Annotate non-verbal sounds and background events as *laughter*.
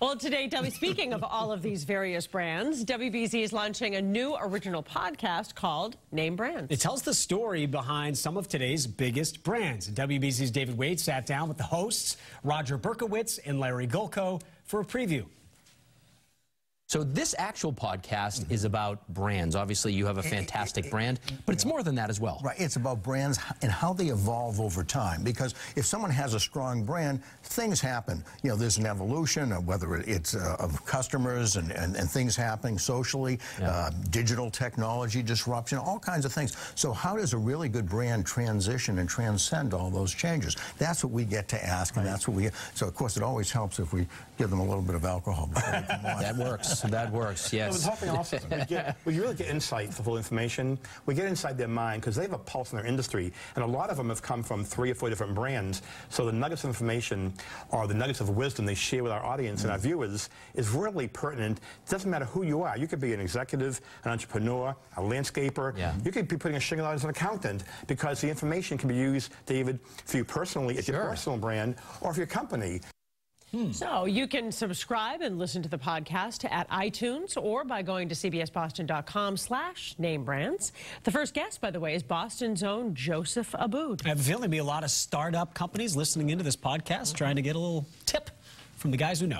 Well, today, W, speaking of all of these various brands, WBZ is launching a new original podcast called Name Brands. It tells the story behind some of today's biggest brands. WBZ's David Wade sat down with the hosts, Roger Berkowitz and Larry Gulko, for a preview. So this actual podcast is about brands. Obviously, you have a fantastic brand, but it's more than that as well. Right. It's about brands and how they evolve over time. Because if someone has a strong brand, things happen. You know, there's an evolution of whether it's uh, of customers and, and, and, things happening socially, yeah. uh, digital technology disruption, all kinds of things. So how does a really good brand transition and transcend all those changes? That's what we get to ask, and that's what we. Get. So of course, it always helps if we give them a little bit of alcohol before they come on. *laughs* That works. That works, yes. So talking also, we, get, we really get insight, full information. We get inside their mind because they have a pulse in their industry, and a lot of them have come from three or four different brands. So the nuggets of information or the nuggets of wisdom they share with our audience mm. and our viewers is really pertinent. It doesn't matter who you are. You could be an executive, an entrepreneur, a landscaper. Yeah. You could be putting a shingle out as an accountant because the information can be used, David, for you personally as sure. your personal brand or for your company. Hmm. So you can subscribe and listen to the podcast at iTunes or by going to cbsboston.com slash name brands. The first guest, by the way, is Boston's own Joseph Abboud. I have a feeling there'll be a lot of startup companies listening into this podcast trying to get a little tip from the guys who know.